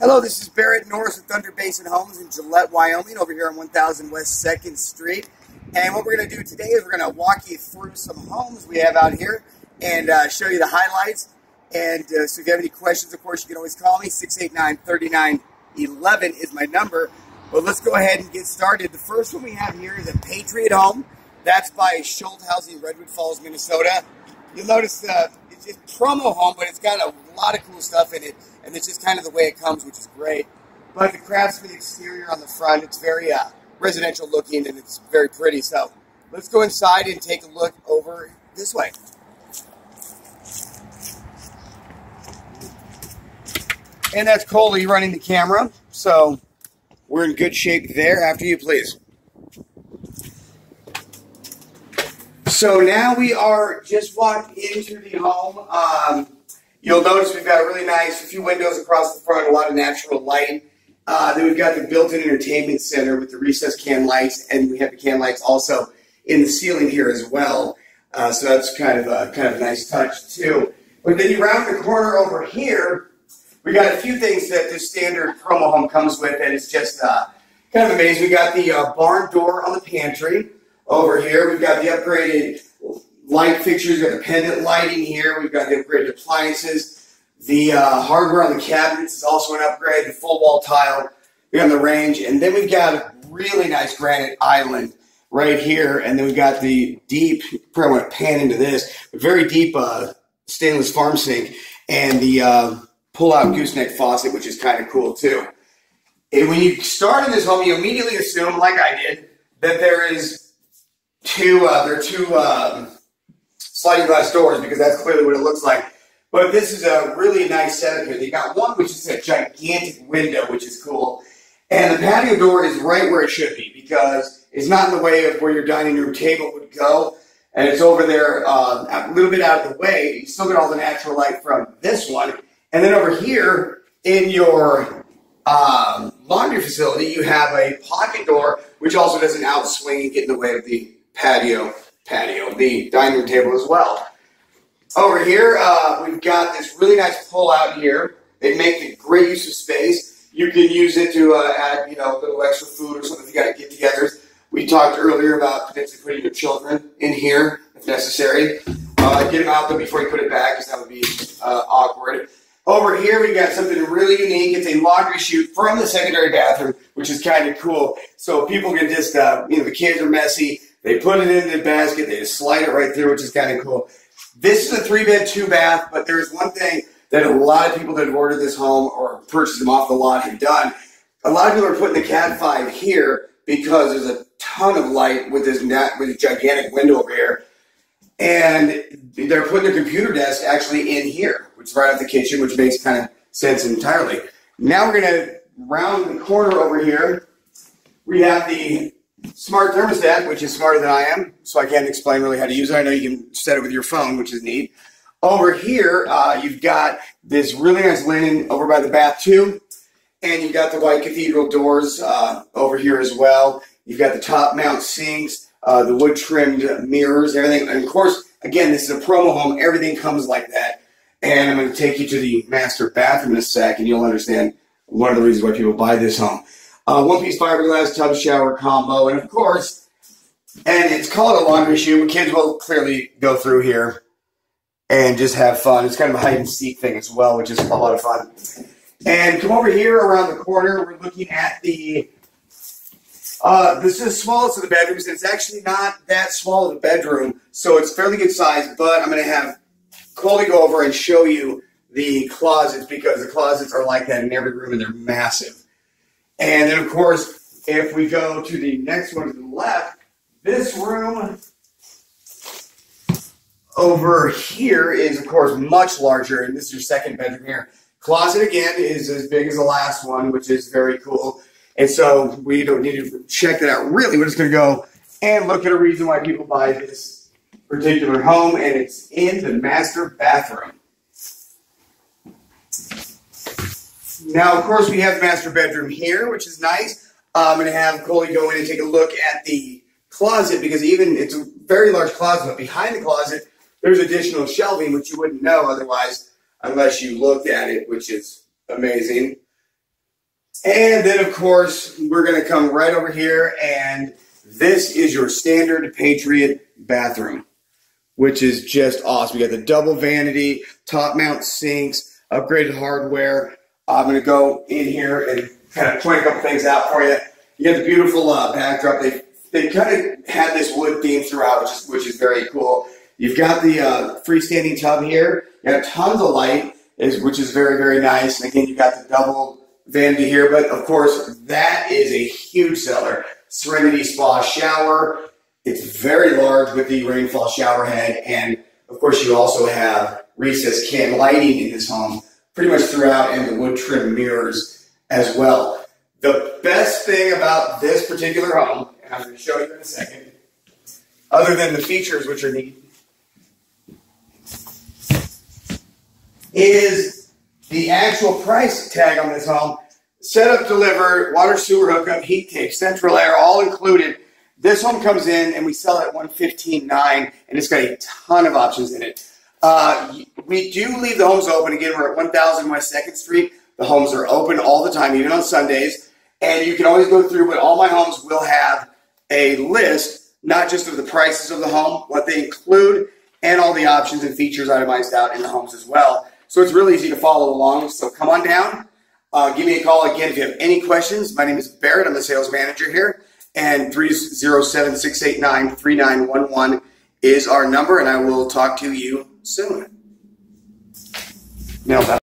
Hello, this is Barrett Norris with Thunder Basin Homes in Gillette, Wyoming, over here on 1000 West 2nd Street. And what we're going to do today is we're going to walk you through some homes we have out here and uh, show you the highlights. And uh, so if you have any questions, of course, you can always call me. 689-3911 is my number. But let's go ahead and get started. The first one we have here is a Patriot Home. That's by Schult Housing, Redwood Falls, Minnesota. You'll notice uh, it's a promo home, but it's got a lot of cool stuff in it, and it's just kind of the way it comes, which is great. But the craftsman exterior on the front, it's very uh, residential looking, and it's very pretty. So let's go inside and take a look over this way. And that's Coley running the camera, so we're in good shape there. After you, please. So now we are just walked into the home. Um, you'll notice we've got a really nice, a few windows across the front, a lot of natural light. Uh, then we've got the built-in entertainment center with the recessed can lights, and we have the can lights also in the ceiling here as well. Uh, so that's kind of a kind of a nice touch too. But then you round the corner over here, we got a few things that this standard promo home comes with, and it's just uh, kind of amazing. We got the uh, barn door on the pantry. Over here, we've got the upgraded light fixtures, we've got the pendant lighting here, we've got the upgraded appliances. The uh, hardware on the cabinets is also an upgrade, the full wall tile on the range. And then we've got a really nice granite island right here. And then we've got the deep, probably want to pan into this, very deep uh, stainless farm sink and the uh, pull-out gooseneck faucet, which is kind of cool too. And when you start in this home, you immediately assume, like I did, that there is two, uh, there are two um, sliding glass doors because that's clearly what it looks like. But this is a really nice setup here. They got one which is a gigantic window, which is cool. And the patio door is right where it should be because it's not in the way of where your dining room table would go. And it's over there uh, a little bit out of the way. You still get all the natural light from this one. And then over here in your um, laundry facility, you have a pocket door, which also does an outswing and get in the way of the patio, patio, the dining room table as well. Over here, uh, we've got this really nice pull out here. They make a great use of space. You can use it to uh, add, you know, a little extra food or something if you got to get togethers. We talked earlier about potentially putting your children in here if necessary. Uh, get them out though before you put it back because that would be uh, awkward. Over here, we got something really unique. It's a laundry chute from the secondary bathroom, which is kind of cool. So people can just, uh, you know, the kids are messy. They put it in the basket. They just slide it right through, which is kind of cool. This is a three bed, two bath, but there's one thing that a lot of people that have ordered this home or purchased them off the lot have done. A lot of people are putting the Cat 5 here because there's a ton of light with this net, with this gigantic window over here. And they're putting their computer desk actually in here, which is right off the kitchen, which makes kind of sense entirely. Now we're going to round the corner over here. We have the smart thermostat, which is smarter than I am, so I can't explain really how to use it. I know you can set it with your phone, which is neat. Over here, uh, you've got this really nice linen over by the bath too, and you've got the white cathedral doors uh, over here as well. You've got the top mount sinks, uh, the wood trimmed mirrors, everything. And of course, again, this is a promo home. Everything comes like that. And I'm going to take you to the master bathroom in a sec, and you'll understand one of the reasons why people buy this home uh, one piece fiberglass tub shower combo, and of course, and it's called a laundry chute. Kids will clearly go through here and just have fun. It's kind of a hide and seek thing as well, which is a lot of fun. And come over here around the corner. We're looking at the. Uh, this is the smallest of the bedrooms. and It's actually not that small of a bedroom, so it's fairly good size. But I'm going to have Coley go over and show you the closets because the closets are like that in every room, and they're massive. And then, of course, if we go to the next one to the left, this room over here is, of course, much larger, and this is your second bedroom here. Closet, again, is as big as the last one, which is very cool. And so we don't need to check that out. Really, we're just going to go and look at a reason why people buy this particular home, and it's in the master bathroom. Now, of course, we have the master bedroom here, which is nice. I'm going to have Coley go in and take a look at the closet because even it's a very large closet, but behind the closet, there's additional shelving, which you wouldn't know otherwise unless you looked at it, which is amazing. And then, of course, we're going to come right over here, and this is your standard Patriot bathroom, which is just awesome. You got the double vanity, top mount sinks, upgraded hardware. I'm going to go in here and kind of point a couple things out for you. You got the beautiful uh, backdrop. They they kind of had this wood theme throughout, which is which is very cool. You've got the uh, freestanding tub here. You got tons of light, is which is very very nice. And again, you've got the double vanity here, but of course that is a huge seller. Serenity Spa shower. It's very large with the rainfall shower head, and of course you also have recessed can lighting in this home, pretty much throughout, and the wood trim mirrors as well. The best thing about this particular home, and I'm going to show you in a second, other than the features which are neat, is the actual price tag on this home. Setup delivered, water sewer hookup, heat tape, central air, all included. This home comes in and we sell it at 115.9 and it's got a ton of options in it. Uh, we do leave the homes open. Again, we're at 1000 West 2nd Street. The homes are open all the time, even on Sundays. And you can always go through, but all my homes will have a list, not just of the prices of the home, what they include, and all the options and features itemized out in the homes as well. So it's really easy to follow along. So come on down. Uh, give me a call again if you have any questions. My name is Barrett. I'm the sales manager here. And 307 689 3911 is our number, and I will talk to you soon. Nailed that.